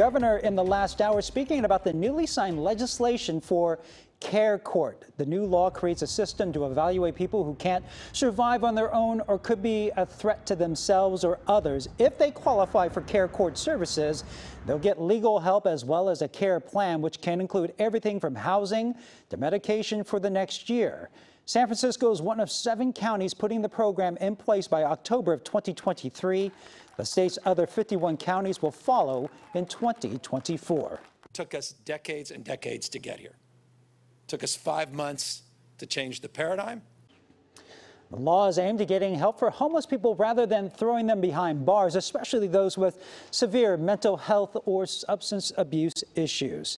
Governor in the last hour speaking about the newly signed legislation for Care Court. The new law creates a system to evaluate people who can't survive on their own or could be a threat to themselves or others. If they qualify for Care Court services, they'll get legal help as well as a care plan, which can include everything from housing to medication for the next year. San Francisco is one of seven counties putting the program in place by October of 2023. The state's other 51 counties will follow in 2024. It took us decades and decades to get here. It took us five months to change the paradigm. The law is aimed at getting help for homeless people rather than throwing them behind bars, especially those with severe mental health or substance abuse issues.